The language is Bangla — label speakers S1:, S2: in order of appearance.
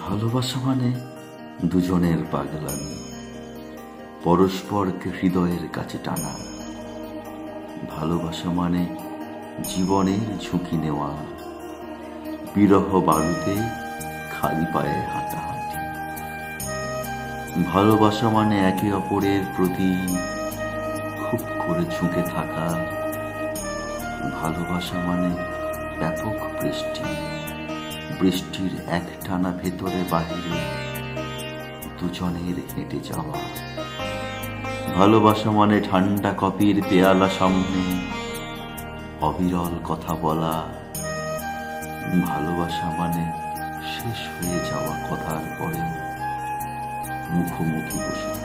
S1: ভালোবাসা মানে দুজনের পাগলামি। পরস্পরকে হৃদয়ের কাছে টানা। ভালোবাসা মানে জীবনের ঝুঁকি নেওয়া। বিরহ বাড়ুতে খালি পায়ে হাঁটাহাঁটি। ভালোবাসা মানে একে অপরের প্রতি খুব করে ঝুঁকে থাকা। ভালোবাসা মানে ব্যাপক বৃষ্টি বৃষ্টির এক টানা ভেতরে বাহিরে দুজনের হেঁটে যাওয়া। ভালোবাসা মানে ঠান্ডা কপির পেয়ালা সামনে, অবিরল কথা বলা। ভালোবাসা মানে শেষ হয়ে যাওয়া কথার পরে মুখোমুখি বসে।